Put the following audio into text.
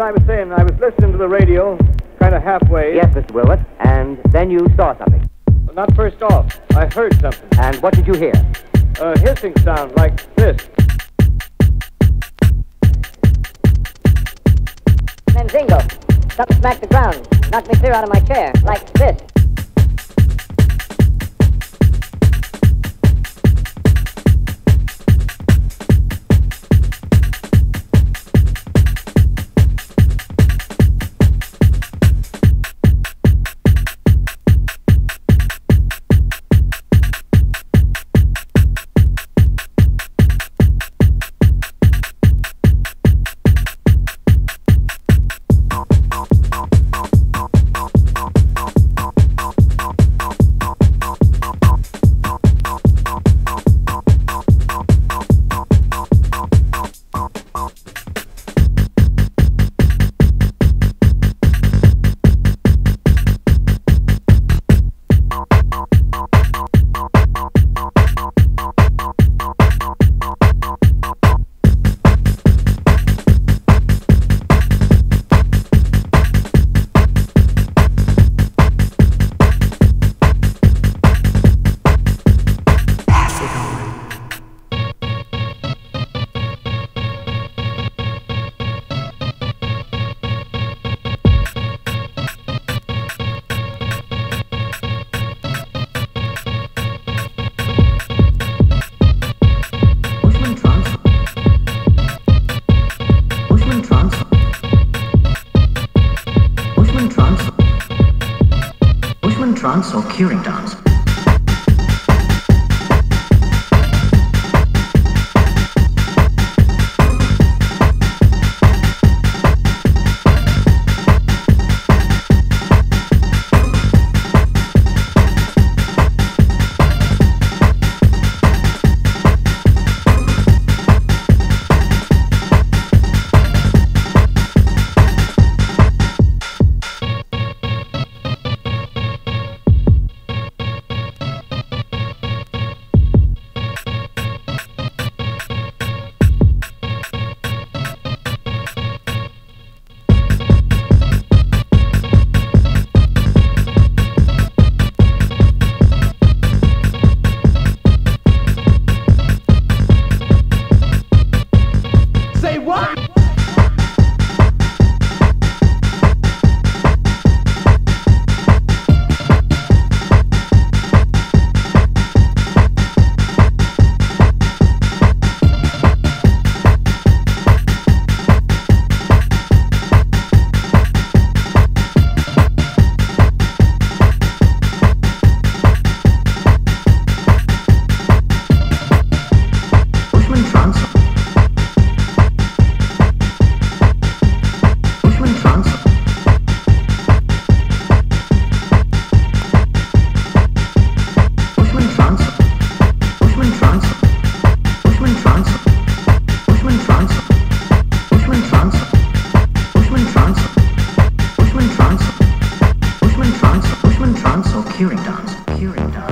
I was saying, I was listening to the radio, kind of halfway. Yes, Mr. Wilmuth. And then you saw something. Well, not first off. I heard something. And what did you hear? A hissing sound like this. Menzingo. Something smacked the ground. Knocked me clear out of my chair. Like this. dance or curing dance. Richmond trance or Curing dance? Curing dance.